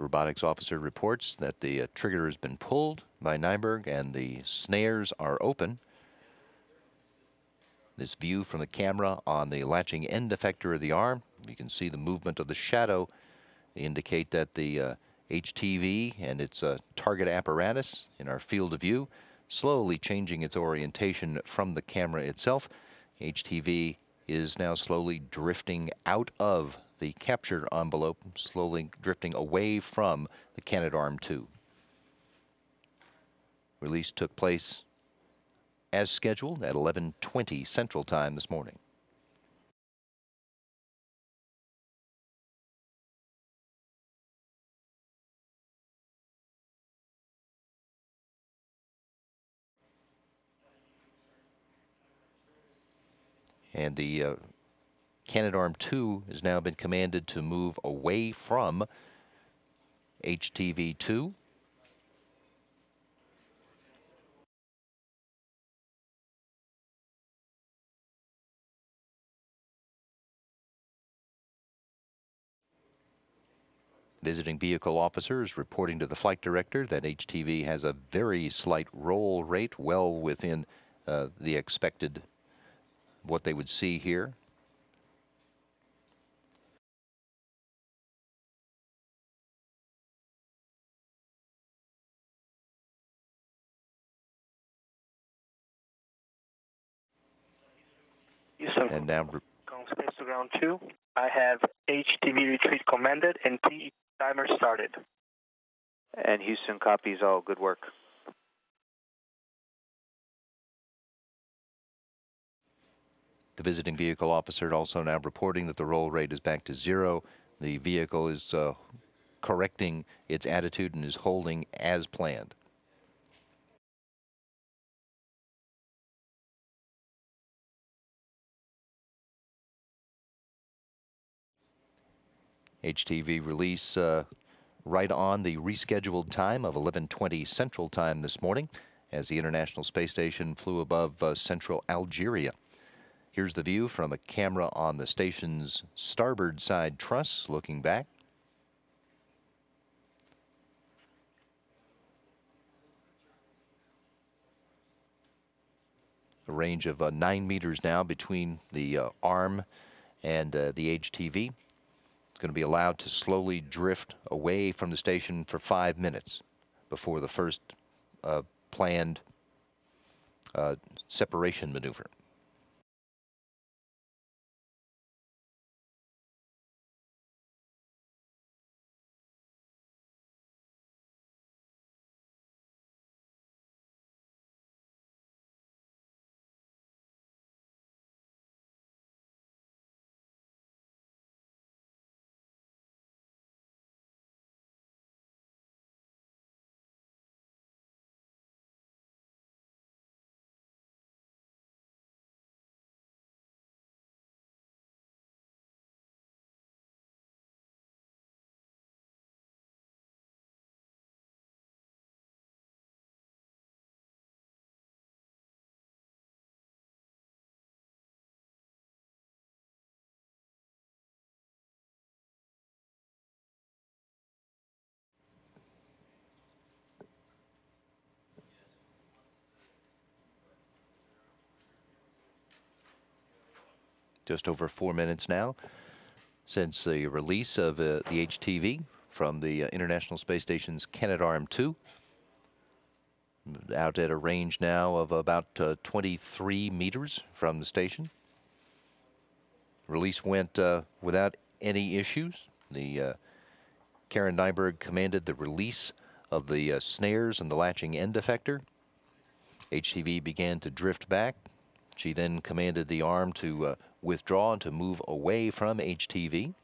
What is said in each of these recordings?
The robotics officer reports that the uh, trigger has been pulled by Nyberg and the snares are open. This view from the camera on the latching end effector of the arm, you can see the movement of the shadow indicate that the uh, HTV and its uh, target apparatus in our field of view slowly changing its orientation from the camera itself. HTV is now slowly drifting out of the captured envelope, slowly drifting away from the Canadarm2. Release took place as scheduled at 11:20 Central Time this morning. And the uh, Canadarm2 has now been commanded to move away from HTV2. Visiting vehicle officer is reporting to the flight director that HTV has a very slight roll rate, well within uh, the expected what they would see here. And now, space to ground two. I have HTV retreat commanded and T timer started. And Houston copies all. Good work. The visiting vehicle officer also now reporting that the roll rate is back to zero. The vehicle is uh, correcting its attitude and is holding as planned. HTV release uh, right on the rescheduled time of 11:20 Central Time this morning as the International Space Station flew above uh, central Algeria. Here's the view from a camera on the station's starboard side truss looking back. A range of uh, nine meters now between the uh, arm and uh, the HTV. Going to be allowed to slowly drift away from the station for five minutes before the first uh, planned uh, separation maneuver. Just over four minutes now since the release of uh, the HTV from the uh, International Space Station's Canadarm2. Out at a range now of about uh, 23 meters from the station. Release went uh, without any issues. The uh, Karen Nyberg commanded the release of the uh, snares and the latching end effector. HTV began to drift back. She then commanded the arm to uh, withdraw and to move away from HTV.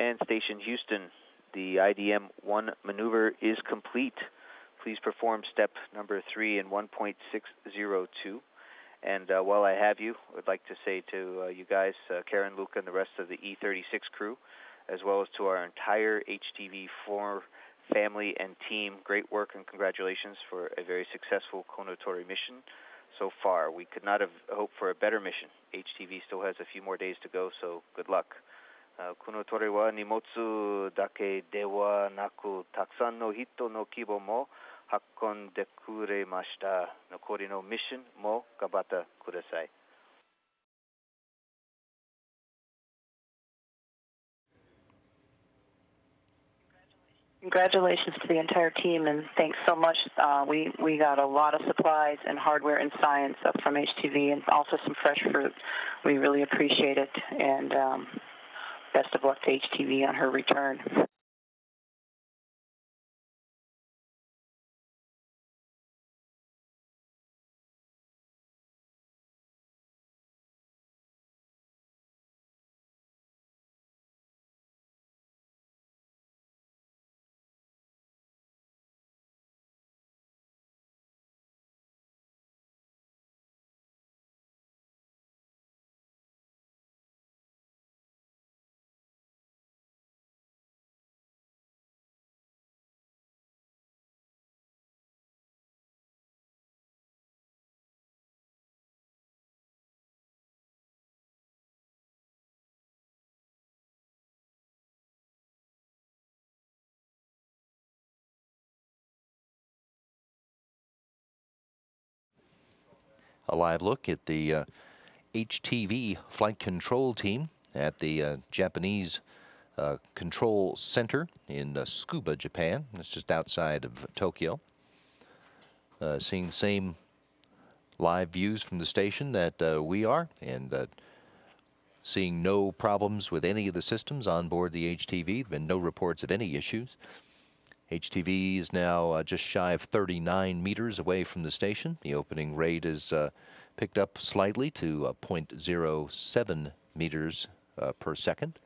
And Station Houston, the IDM 1 maneuver is complete. Please perform step number 3 in 1.602. And uh, while I have you, I'd like to say to uh, you guys, uh, Karen, Luca, and the rest of the E36 crew, as well as to our entire HTV4 family and team, great work and congratulations for a very successful Kounotori mission so far. We could not have hoped for a better mission. HTV still has a few more days to go, so good luck. この鳥は荷物だけではなく、たくさんの人の希望も運んでくれました。残りのミッションも頑張ってください。Congratulations to the entire team, and thanks so much. Uh, we we got a lot of supplies and hardware and science up from HTV, and also some fresh fruit. We really appreciate it, and um, best of luck to HTV on her return. A live look at the uh, HTV flight control team at the uh, Japanese uh, control center in uh, Tsukuba, Japan. It's just outside of Tokyo. Uh, seeing the same live views from the station that uh, we are, and seeing no problems with any of the systems on board the HTV. There have been no reports of any issues. HTV is now uh, just shy of 39 meters away from the station. The opening rate is uh, picked up slightly to uh, 0.07 meters uh, per second.